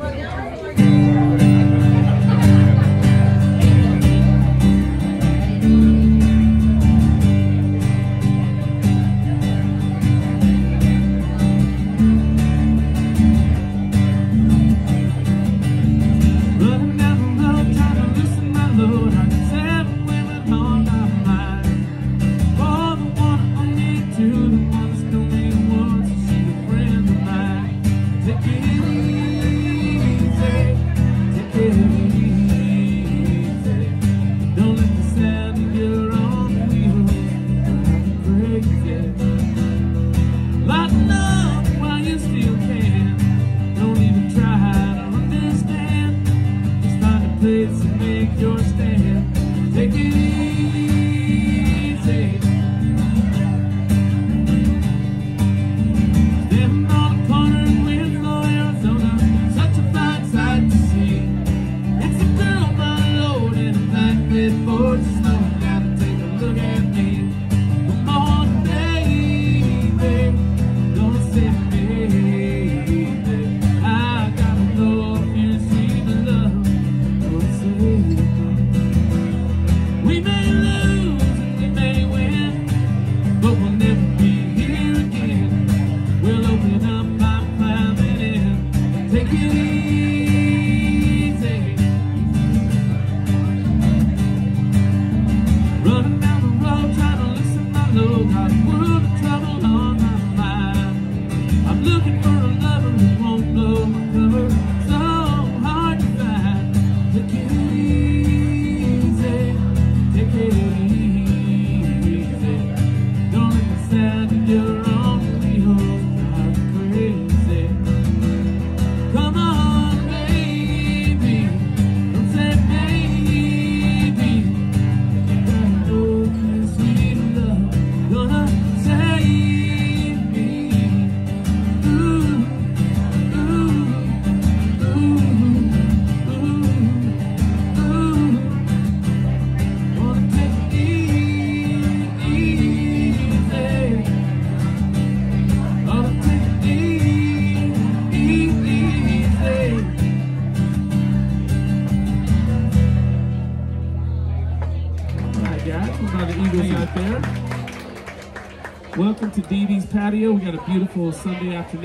Thank you. your stand. Take it I'm looking for a lover who won't blow my cover. out there. Welcome to Dee Dee's Patio. We got a beautiful Sunday afternoon.